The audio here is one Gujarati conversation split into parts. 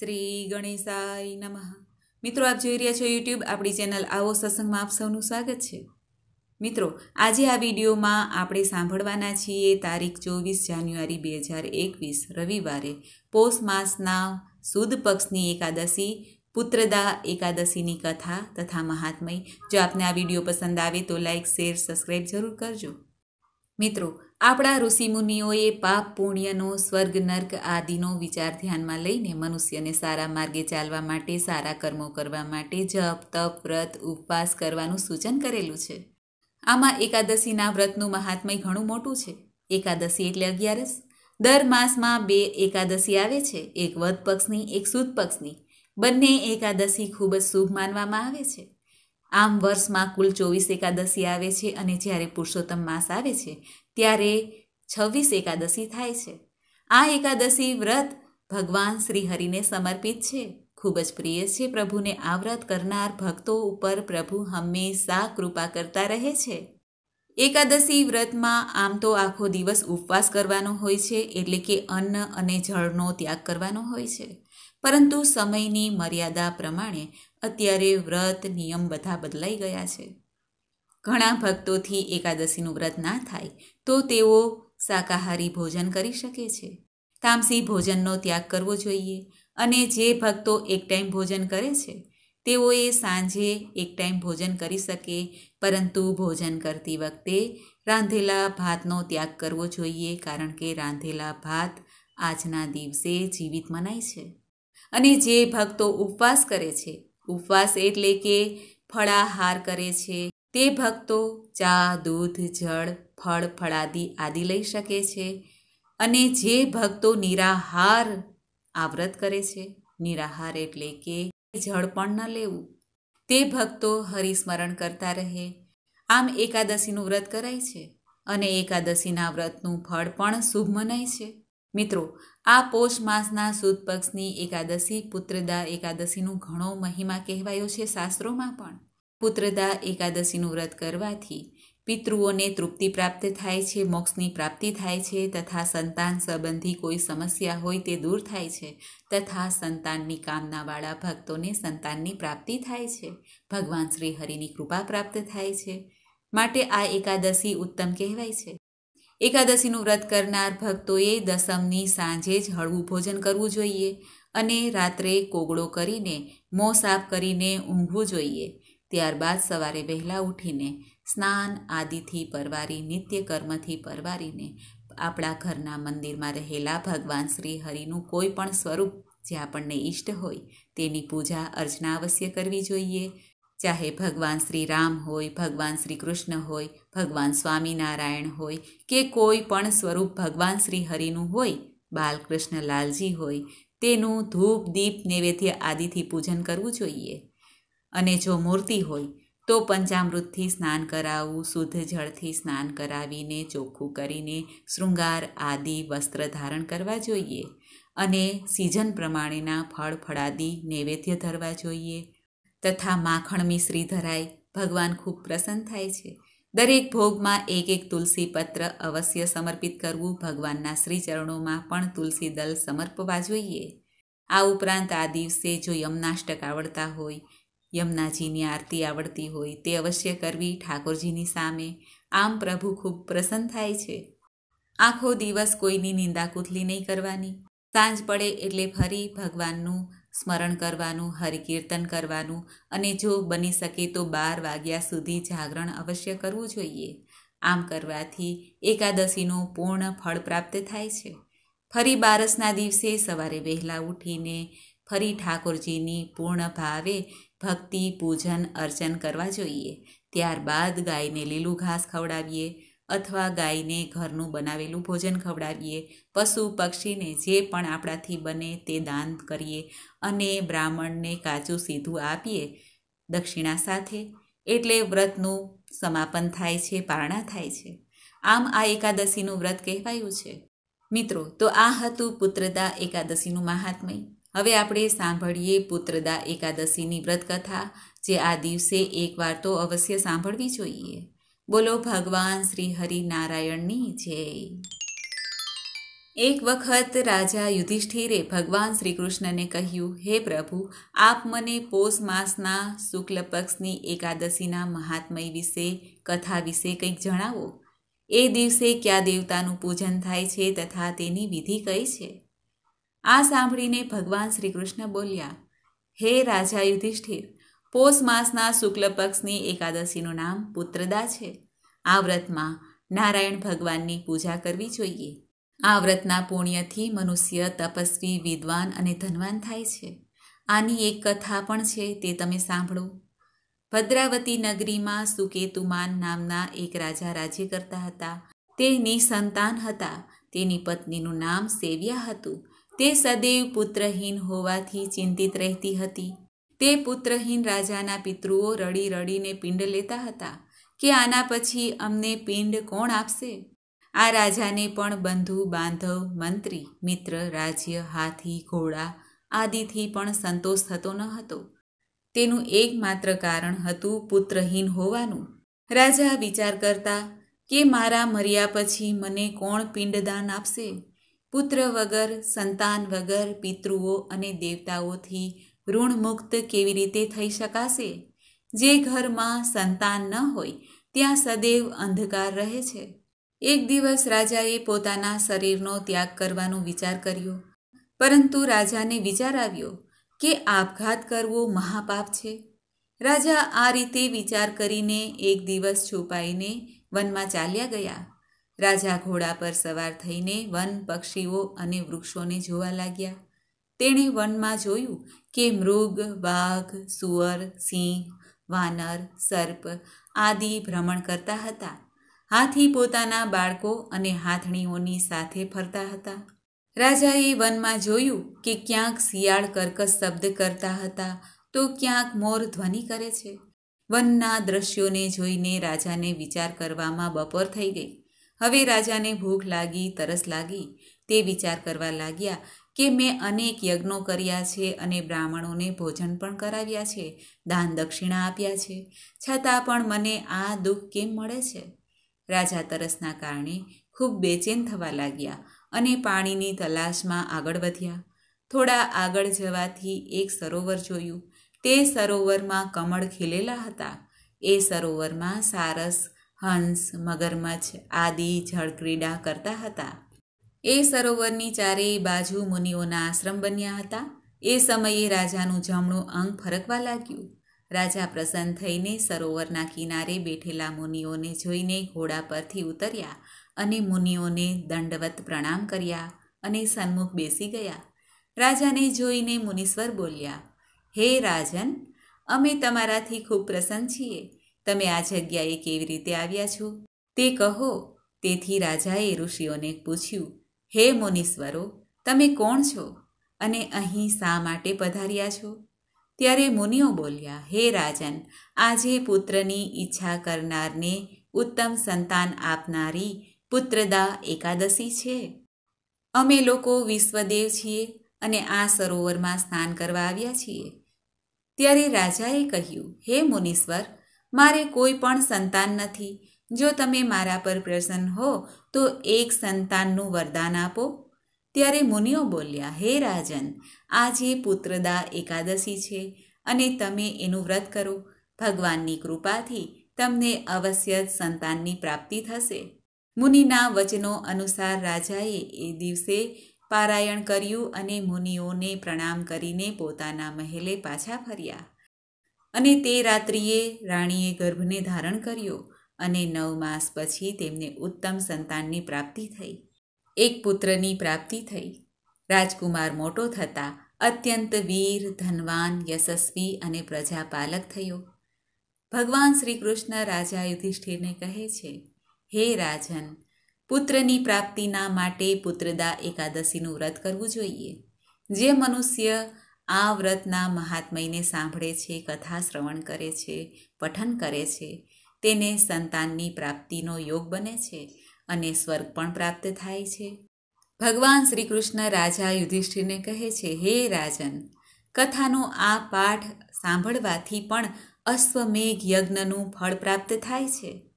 શ્રી ગણેશાય નમઃ. મિત્રો, આપ જોઈ રહ્યા છો યુટ્યુબ આપણી ચેનલ આવો સત્સંગમાં આપ સૌનું સ્વાગત છે. મિત્રો, આજે આ વિડીયોમાં આપણે સાંભળવાના છીએ તારીખ ચોવીસ જાન્યુઆરી બે હજાર એકવીસ, રવિવારે પોષ માસના સુદ પક્ષની એકાદશી, પુત્રદા એકાદશીની કથા તથા મહાત્મય. જો આપને આ વીડિયો પસંદ આવે તો લાઇક શેર સબસ્ક્રાઈબ જરૂર કરજો. મિત્રો આપણા ઋષિમુનિઓએ પાપ પુણ્યનો, સ્વર્ગ, નર્ક આદિનો વિચાર ધ્યાનમાં લઈને મનુષ્યને સારા માર્ગે ચાલવા માટે, સારા કર્મો કરવા માટે જપ, તપ, વ્રત, ઉપવાસ કરવાનું સૂચન કરેલું છે. આમાં એકાદશીના વ્રતનું મહાત્મય ઘણું મોટું છે. એકાદશી એટલે અગિયારસ. દર માસમાં બે એકાદશી આવે છે. એક વદ પક્ષની, એક સુદ પક્ષની. બંને એકાદશી ખૂબ જ શુભ માનવામાં આવે છે. આમ વર્ષમાં કુલ ચોવીસ એકાદશી આવે છે અને જ્યારે પુરુષોત્તમ માસ આવે છે, ત્યારે છવ્વીસ એકાદશી થાય છે. આ એકાદશી વ્રત ભગવાન શ્રી હરિને સમર્પિત છે. ખૂબ જ પ્રિય છે પ્રભુને આ વ્રત કરનાર ભક્તો ઉપર પ્રભુ હંમેશા કૃપા કરતા રહે છે. એકાદશી વ્રતમાં આમ તો આખો દિવસ ઉપવાસ કરવાનો હોય છે, એટલે કે અન્ન અને જળનો ત્યાગ કરવાનો હોય છે. પરંતુ સમયની મર્યાદા પ્રમાણે અત્યારે વ્રત, નિયમ બધા બદલાઈ ગયા છે. ઘણા ભક્તોથી એકાદશીનું વ્રત ના થાય તો તેઓ શાકાહારી ભોજન કરી શકે છે. તામસી ભોજનનો ત્યાગ કરવો જોઈએ અને જે ભક્તો એક ટાઈમ ભોજન કરે છે, તેઓએ સાંજે એક ટાઈમ ભોજન કરી શકે, પરંતુ ભોજન કરતી વખતે રાંધેલા ભાતનો ત્યાગ કરવો જોઈએ, કારણ કે રાંધેલા ભાત આજના દિવસે જીવિત મનાય છે. અને જે ભક્તો ઉપવાસ કરે છે ઉપવાસ એટલે કે ફળાહાર કરે છે. તે ભક્તો ચા, દૂધ, જળ, ફળ, ફળાદી આદિ લઈ શકે છે અને જે ભક્તો નિરાહાર આ વ્રત કરે છે, નિરાહાર એટલે કે જળ પણ ન લેવું. તે ભક્તો હરિસ્મરણ કરતા રહે. આમ એકાદશીનું વ્રત કરાય છે અને એકાદશીના વ્રતનું ફળ પણ શુભ મનાય છે. મિત્રો, આ પોષ માસના સુદ પક્ષની એકાદશી પુત્રદા એકાદશીનું ઘણો મહિમા કહેવાયો છે શાસ્ત્રોમાં પણ. પુત્રદા એકાદશીનું વ્રત કરવાથી પિતૃઓને તૃપ્તિ પ્રાપ્ત થાય છે, મોક્ષની પ્રાપ્તિ થાય છે તથા સંતાન સંબંધી કોઈ સમસ્યા હોય તે દૂર થાય છે તથા સંતાનની કામનાવાળા ભક્તોને સંતાનની પ્રાપ્તિ થાય છે. ભગવાન શ્રી હરિની કૃપા પ્રાપ્ત થાય છે. માટે આ એકાદશી ઉત્તમ કહેવાય છે. એકાદશીનું વ્રત કરનાર ભક્તોએ દસમની સાંજે જ હળવું ભોજન કરવું જોઈએ અને રાત્રે કોગળો કરીને, મોં સાફ કરીને ઊંઘવું જોઈએ. ત્યારબાદ સવારે વહેલા ઉઠીને સ્નાન આદિથી પરવારી, નિત્ય કર્મથી પરવારીને આપણા ઘરના મંદિરમાં રહેલા ભગવાન શ્રી હરિનું કોઈ પણ સ્વરૂપ જે આપણને ઈષ્ટ હોય તેની પૂજા અર્ચના અવશ્ય કરવી જોઈએ. ચાહે ભગવાન શ્રી રામ હોય, ભગવાન શ્રી કૃષ્ણ હોય, ભગવાન સ્વામિનારાયણ હોય કે કોઈ પણ સ્વરૂપ ભગવાન શ્રી હરિનું હોય બાલકૃષ્ણ લાલજી હોય, તેનું ધૂપ, દીપ, નૈવેદ્ય આદિથી પૂજન કરવું જોઈએ. અને જો મૂર્તિ હોય, તો પંચામૃતથી સ્નાન કરાવવું, શુદ્ધ જળથી સ્નાન કરાવીને, ચોખ્ખું કરીને શૃંગાર આદિ વસ્ત્ર ધારણ કરવા જોઈએ. અને સિઝન પ્રમાણેના ફળ, ફળાદી નૈવેદ્ય ધરવા જોઈએ. તથા માખણ મિશ્રી ધરાય. ભગવાન ખૂબ પ્રસન્ન થાય છે. દરેક ભોગમાં એક એક તુલસી પત્ર અવશ્ય સમર્પિત કરવું ભગવાનના શ્રી ચરણોમાં પણ તુલસી દલ સમર્પવા જોઈએ. આ ઉપરાંત આ દિવસે જો યમનાષ્ટક આવડતા હોય, યમુનાજીની આરતી આવડતી હોય, તે અવશ્ય કરવી ઠાકોરજીની સામે. આમ પ્રભુ ખૂબ પ્રસન્ન થાય છે. આખો દિવસ કોઈની નિંદાકુથલી નહીં કરવાની. સાંજ પડે એટલે ફરી ભગવાનનું સ્મરણ કરવાનું, હરિકીર્તન કરવાનું અને જો બની શકે તો બાર વાગ્યા સુધી જાગરણ અવશ્ય કરવું જોઈએ. આમ કરવાથી એકાદશીનું પૂર્ણ ફળ પ્રાપ્ત થાય છે. ફરી બારસના દિવસે સવારે વહેલા ઉઠીને ફરી ઠાકોરજીની પૂર્ણ ભાવે ભક્તિ, પૂજન, અર્ચન કરવા જોઈએ. ત્યારબાદ ગાયને લીલું ઘાસ ખવડાવીએ અથવા ગાયને ઘરનું બનાવેલું ભોજન ખવડાવીએ. પશુ પક્ષીને જે પણ આપણાથી બને તે દાન કરીએ અને બ્રાહ્મણને કાચું સીધું આપીએ. દક્ષિણા સાથે. એટલે વ્રતનું સમાપન થાય છે, પારણા થાય છે. આમ આ એકાદશીનું વ્રત કહેવાયું છે. મિત્રો, તો આ હતું પુત્રદા એકાદશીનું મહાત્મય. હવે આપણે સાંભળીએ પુત્રદા એકાદશીની વ્રતકથા, જે આ દિવસે એકવાર તો અવશ્ય સાંભળવી જોઈએ. બોલો ભગવાન શ્રી હરિનારાયણની જય. એક વખત રાજા યુધિષ્ઠિરે ભગવાન શ્રી કૃષ્ણને કહ્યું, હે પ્રભુ, આપ મને પોષ માસના શુક્લ પક્ષની એકાદશીના મહાત્મય વિશે, કથા વિશે કંઈક જણાવો? એ દિવસે કયા દેવતાનું પૂજન થાય છે તથા તેની વિધિ કઈ છે? આ સાંભળીને ભગવાન શ્રી કૃષ્ણ બોલ્યા, હે રાજા યુધિષ્ઠિર પોષ માસના શુક્લ પક્ષની એકાદશીનું નામ પુત્રદા છે. આ વ્રતમાં નારાયણ ભગવાનની પૂજા કરવી જોઈએ. આ વ્રતના પુણ્યથી મનુષ્ય તપસ્વી, વિદ્વાન અને ધનવાન થાય છે. આની એક કથા પણ છે, તે તમે સાંભળો. ભદ્રાવતી નગરીમાં સુકેતુમાન નામના એક રાજા રાજ્ય કરતા હતા. તે નિસંતાન હતા. તેની પત્નીનું નામ સેવ્યા હતું. તે સદૈવ પુત્રહીન હોવાથી ચિંતિત રહેતી હતી. તે પુત્રહીન રાજાના પિતૃઓ રડી રડીને પિંડ લેતા હતા કે આના પછી અમને પિંડ કોણ આપશે? આ રાજાને પણ બંધુ, બાંધવ, મંત્રી, મિત્ર, રાજ્ય, હાથી, ઘોડા આદિથી પણ સંતોષ થતો ન હતો. તેનું એકમાત્ર કારણ હતું પુત્રહીન હોવાનું. રાજા વિચાર કરતા કે મારા મર્યા પછી મને કોણ પિંડદાન આપશે? પુત્ર વગર, સંતાન વગર, પિતૃઓ અને દેવતાઓથી ઋણમુક્ત કેવી રીતે થઈ શકાશે? જે ઘરમાં સંતાન ન હોય, ત્યાં સદૈવ અંધકાર રહે છે. એક દિવસ રાજાએ પોતાના શરીરનો ત્યાગ કરવાનો વિચાર કર્યો. પરંતુ રાજાને વિચાર આવ્યો કે આપઘાત કરવો મહાપાપ છે. રાજા આ રીતે વિચાર કરીને એક દિવસ છુપાઈને વનમાં ચાલ્યા ગયા. રાજા ઘોડા પર સવાર થઈને વન પક્ષીઓ અને વૃક્ષોને જોવા લાગ્યા. તેણે વનમાં જોયું કે મૃગ, વાઘ સુઅર સિંહ, વાનર, સર્પ આદિ ભ્રમણ કરતા હતા. હાથી પોતાના બાળકો અને હાથણીઓની સાથે ફરતા હતા. રાજાએ વનમાં જોયું કે ક્યાંક શિયાળ કર્કશ શબ્દ કરતા હતા તો ક્યાંક મોર ધ્વનિ કરે છે. વનના દ્રશ્યોને જોઈને રાજાને વિચાર કરવામાં બપોર થઈ ગઈ. હવે રાજાને ભૂખ લાગી, તરસ લાગી. તે વિચાર કરવા લાગ્યા કે મેં અનેક યજ્ઞો કર્યા છે અને બ્રાહ્મણોને ભોજન પણ કરાવ્યા છે, દાન દક્ષિણા આપ્યા છે. છતાં પણ મને આ દુઃખ કેમ મળે છે? રાજા તરસના કારણે ખૂબ બેચેન થવા લાગ્યા અને પાણીની તલાશમાં આગળ વધ્યા. થોડા આગળ જવાથી એક સરોવર જોયું. તે સરોવરમાં કમળ ખીલેલા હતા. એ સરોવરમાં સારસ, હંસ, મગરમચ્છ આદિ જળક્રીડા કરતા હતા. એ સરોવરની ચારેય બાજુ મુનિઓના આશ્રમ બન્યા હતા. એ સમયે રાજાનું જમણું અંગ ફરકવા લાગ્યું. રાજા પ્રસન્ન થઈને સરોવરના કિનારે બેઠેલા મુનિઓને જોઈને ઘોડા પરથી ઉતર્યા અને મુનિઓને દંડવત પ્રણામ કર્યા અને સન્મુખ બેસી ગયા. રાજાને જોઈને મુનીશ્વર બોલ્યા, હે રાજન, અમે તમારાથી ખૂબ પ્રસન્ન છીએ. તમે આ જગ્યાએ કેવી રીતે આવ્યા છો? તે કહો. તેથી રાજાએ ઋષિઓને પૂછ્યું હે મુનીશ્વરો તમે કોણ છો અને અહીં શા માટે પધાર્યા છો? ત્યારે મુનિઓ બોલ્યા, હે રાજન, આજે પુત્રની ઈચ્છા કરનારને ઉત્તમ સંતાન આપનારી પુત્રદા એકાદશી છે. અમે લોકો વિશ્વદેવ છીએ અને આ સરોવરમાં સ્નાન કરવા આવ્યા છીએ. ત્યારે રાજાએ કહ્યું, હે મુનીશ્વર મારે કોઈ પણ સંતાન નથી જો તમે મારા પર પ્રસન્ન હો, તો એક સંતાનનું વરદાન આપો. ત્યારે મુનિઓ બોલ્યા, હે રાજન, આજે પુત્રદા એકાદશી છે અને તમે એનું વ્રત કરો. ભગવાનની કૃપાથી તમને અવશ્ય સંતાનની પ્રાપ્તિ થશે. મુનિના વચનો અનુસાર રાજાએ એ દિવસે પારાયણ કર્યું અને મુનિઓને પ્રણામ કરીને પોતાના મહેલે પાછા ફર્યા. અને તે રાત્રિએ રાણીએ ગર્ભને ધારણ કર્યો. અને નવ માસ પછી તેમને ઉત્તમ સંતાનની પ્રાપ્તિ થઈ. એક પુત્રની પ્રાપ્તિ થઈ. રાજકુમાર મોટો થતા અત્યંત વીર, ધનવાન, યશસ્વી અને પ્રજાપાલક થયો. ભગવાન શ્રી કૃષ્ણ રાજા યુધિષ્ઠિરને કહે છે, હે રાજન, પુત્રની પ્રાપ્તિના માટે પુત્રદા એકાદશીનું વ્રત કરવું જોઈએ. જે મનુષ્ય આ વ્રતના મહાત્મયને સાંભળે છે, કથા શ્રવણ કરે છે, પઠન કરે છે તેને સંતાનની પ્રાપ્તિનો યોગ બને છે અને સ્વર્ગ પણ પ્રાપ્ત થાય છે. ભગવાન શ્રી કૃષ્ણ રાજા યુધિષ્ઠિરને કહે છે, હે રાજન, કથાનો આ પાઠ સાંભળવાથી પણ અશ્વમેઘ યજ્ઞનું ફળ પ્રાપ્ત થાય છે.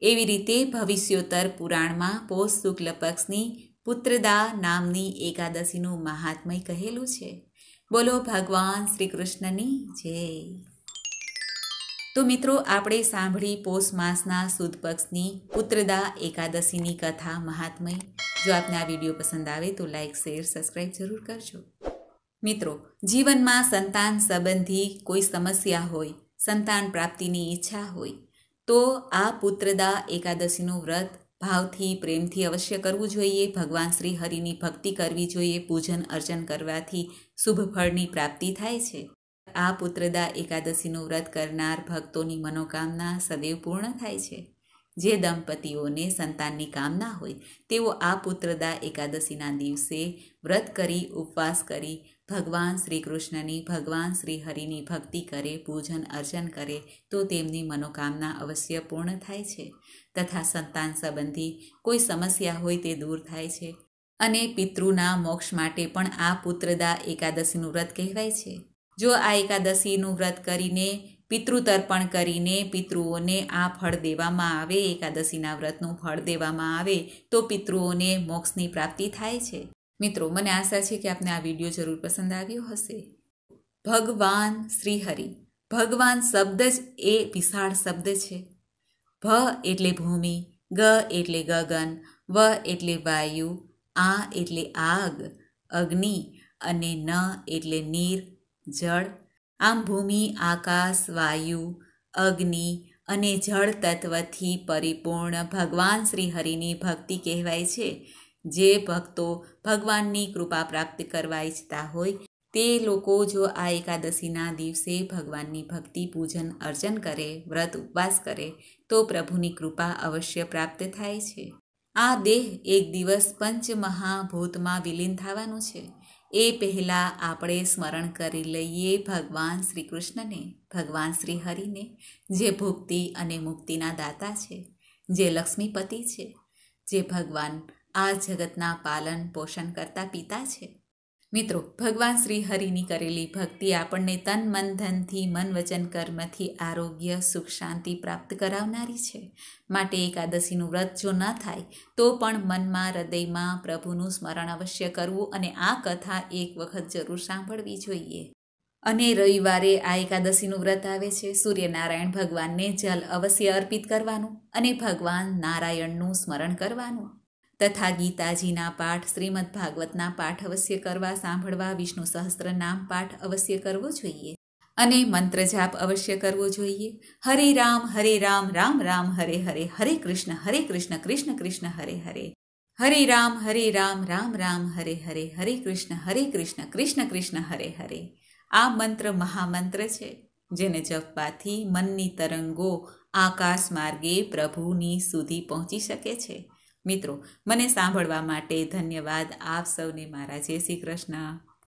એવી રીતે ભવિષ્યોત્તર પુરાણમાં પોષ શુક્લ પક્ષની પુત્રદા નામની એકાદશીનું મહાત્મય કહેલું છે. બોલો ભગવાન શ્રી કૃષ્ણની જય. તો મિત્રો, આપણે સાંભળી પોષ માસના સુદ પક્ષની પુત્રદા એકાદશીની કથા મહાત્મય. જો આપને આ વીડિયો પસંદ આવે તો લાઇક શેર, સબસ્ક્રાઈબ જરૂર કરજો. મિત્રો, જીવનમાં સંતાન સંબંધી કોઈ સમસ્યા હોય, સંતાન પ્રાપ્તિની ઈચ્છા હોય, તો આ પુત્રદા એકાદશીનું વ્રત ભાવથી, પ્રેમથી અવશ્ય કરવું જોઈએ. ભગવાન શ્રી હરિની ભક્તિ કરવી જોઈએ. પૂજન અર્ચન કરવાથી શુભ ફળની પ્રાપ્તિ થાય છે. આ પુત્રદા એકાદશીનું વ્રત કરનાર ભક્તોની મનોકામના સદૈવ પૂર્ણ થાય છે. જે દંપતીઓને સંતાનની કામના હોય, તેઓ આ પુત્રદા એકાદશીના દિવસે વ્રત કરી, ઉપવાસ કરી, ભગવાન શ્રી કૃષ્ણની ભગવાન શ્રી હરિની ભક્તિ કરે, પૂજન અર્ચન કરે, તો તેમની મનોકામના અવશ્ય પૂર્ણ થાય છે. તથા સંતાન સંબંધી કોઈ સમસ્યા હોય તે દૂર થાય છે. અને પિતૃના મોક્ષ માટે પણ આ પુત્રદા એકાદશીનું વ્રત કહેવાય છે. જો આ એકાદશીનું વ્રત કરીને, પિતૃતર્પણ કરીને પિતૃઓને આ ફળ દેવામાં આવે, એકાદશીના વ્રતનું ફળ દેવામાં આવે, તો પિતૃઓને મોક્ષની પ્રાપ્તિ થાય છે. મિત્રો, મને આશા છે કે આપને આ વીડિયો જરૂર પસંદ આવ્યો હશે. ભગવાન શ્રીહરિ. ભગવાન શબ્દ જ એ વિશાળ શબ્દ છે. ભ એટલે ભૂમિ, ગ એટલે ગગન, વ એટલે વાયુ, આ એટલે આગ, અગ્નિ અને ન એટલે નીર જળ, આમ ભૂમિ, આકાશ, વાયુ, અગ્નિ અને જળ તત્વથી પરિપૂર્ણ ભગવાન શ્રી હરિની ભક્તિ કહેવાય છે. જે ભક્તો ભગવાનની કૃપા પ્રાપ્ત કરવા ઈચ્છતા હોય, તે લોકો જો આ એકાદશીના દિવસે ભગવાનની ભક્તિ પૂજન અર્ચન કરે, વ્રત ઉપવાસ કરે, તો પ્રભુની કૃપા અવશ્ય પ્રાપ્ત થાય છે. આ દેહ એક દિવસ પંચમહાભૂતમાં વિલીન થવાનું છે. એ પહેલાં આપણે સ્મરણ કરી લઈએ ભગવાન શ્રી કૃષ્ણને ભગવાન શ્રી હરિને જે ભુક્તિ અને મુક્તિના દાતા છે, જે લક્ષ્મીપતિ છે, જે ભગવાન આ જગતના પાલન પોષણ કરતા પિતા છે. મિત્રો, ભગવાન શ્રી હરિની કરેલી ભક્તિ આપણને તન, મન, ધનથી, મન વચન, કર્મથી, આરોગ્ય, સુખ, શાંતિ પ્રાપ્ત કરાવનારી છે. માટે એકાદશીનું વ્રત જો ન થાય, તો પણ મનમાં, હૃદયમાં પ્રભુનું સ્મરણ અવશ્ય કરવું અને આ કથા એક વખત જરૂર સાંભળવી જોઈએ. અને રવિવારે આ એકાદશીનું વ્રત આવે છે. સૂર્યનારાયણ ભગવાનને જલ અવશ્ય અર્પિત કરવાનું અને ભગવાન નારાયણનું સ્મરણ કરવાનું. તથા ગીતાજીના પાઠ, શ્રીમદ ભાગવતના પાઠ અવશ્ય કરવા, સાંભળવા, વિષ્ણુ સહસ્ત્ર નામ પાઠ અવશ્ય કરવો જોઈએ અને મંત્ર જાપ અવશ્ય કરવો જોઈએ. હરે રામ હરે રામ રામ રામ, હરે હરે હરે કૃષ્ણ હરે કૃષ્ણ કૃષ્ણ કૃષ્ણ, હરે હરે. હરે રામ હરે રામ રામ રામ, હરે હરે હરે કૃષ્ણ હરે કૃષ્ણ કૃષ્ણ કૃષ્ણ, હરે હરે. આ મંત્ર મહામંત્ર છે, જેને જપવાથી મનની તરંગો આકાશ માર્ગે પ્રભુની સુધી પહોંચી શકે છે. મિત્રો મને સાંભળવા માટે ધન્યવાદ. આપ સૌને મારા જય શ્રી કૃષ્ણ.